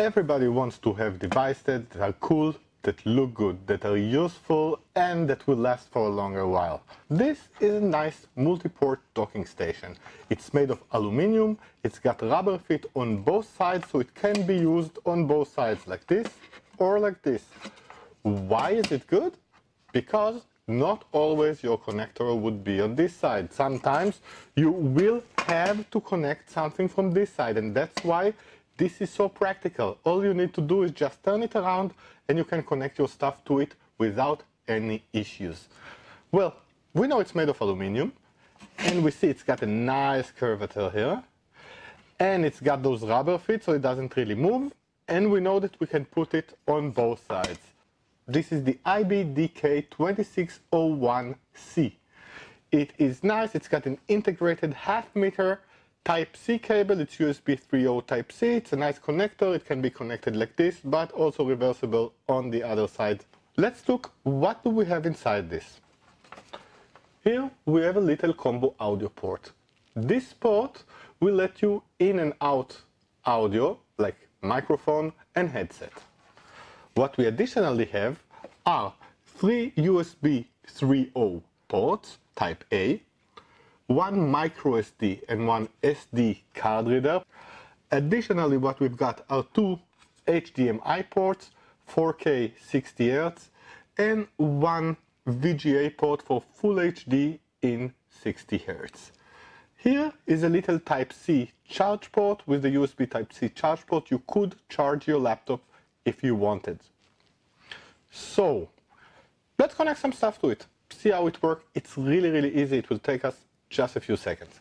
Everybody wants to have devices that are cool, that look good, that are useful, and that will last for a longer while. This is a nice multi-port docking station. It's made of aluminum, it's got rubber fit on both sides, so it can be used on both sides, like this or like this. Why is it good? Because not always your connector would be on this side. Sometimes you will have to connect something from this side, and that's why this is so practical. All you need to do is just turn it around and you can connect your stuff to it without any issues. Well, we know it's made of aluminum and we see it's got a nice curvature here and it's got those rubber feet so it doesn't really move and we know that we can put it on both sides. This is the IBDK2601C. It is nice, it's got an integrated half meter Type-C cable, it's USB 3.0 Type-C, it's a nice connector, it can be connected like this, but also reversible on the other side. Let's look what do we have inside this. Here we have a little combo audio port. This port will let you in and out audio, like microphone and headset. What we additionally have are three USB 3.0 ports, type A, one micro SD and one SD card reader. Additionally, what we've got are two HDMI ports, 4K 60 Hz, and one VGA port for Full HD in 60 Hz. Here is a little Type-C charge port with the USB Type-C charge port. You could charge your laptop if you wanted. So, let's connect some stuff to it. See how it works. It's really, really easy. It will take us just a few seconds.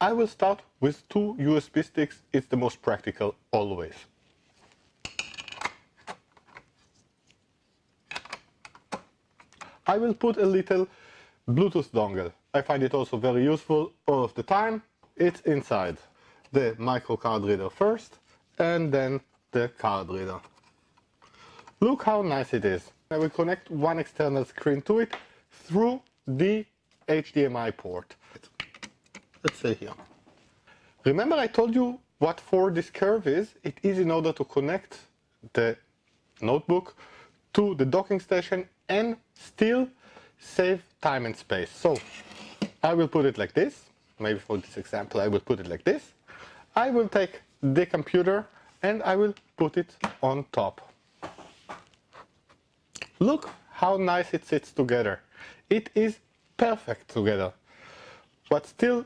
I will start with two USB sticks. It's the most practical always. I will put a little Bluetooth dongle. I find it also very useful all of the time. It's inside the micro card reader first and then the card reader. Look how nice it is. I will connect one external screen to it through the HDMI port. Let's say here. Remember I told you what for this curve is? It is in order to connect the notebook to the docking station and still save time and space. So I will put it like this. Maybe for this example I will put it like this. I will take the computer and I will put it on top. Look how nice it sits together. It is perfect together. What's still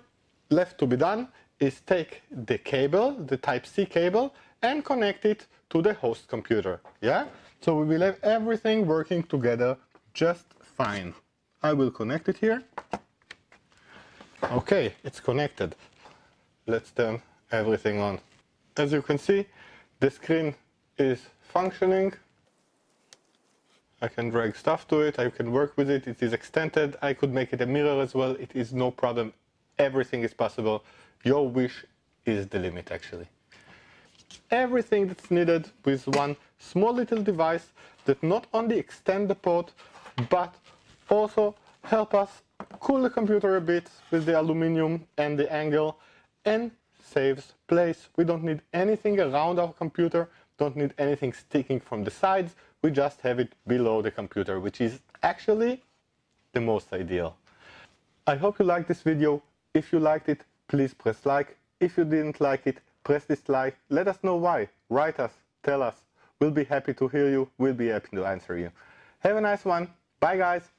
left to be done is take the cable, the Type-C cable, and connect it to the host computer. Yeah? So we will have everything working together just fine. I will connect it here. Okay, it's connected. Let's turn everything on. As you can see, the screen is functioning I can drag stuff to it, I can work with it, it is extended, I could make it a mirror as well, it is no problem, everything is possible. Your wish is the limit actually. Everything that's needed with one small little device that not only extend the port, but also help us cool the computer a bit with the aluminum and the angle and saves place. We don't need anything around our computer, don't need anything sticking from the sides, we just have it below the computer, which is actually the most ideal. I hope you liked this video. If you liked it, please press like. If you didn't like it, press dislike. Let us know why. Write us. Tell us. We'll be happy to hear you. We'll be happy to answer you. Have a nice one. Bye, guys.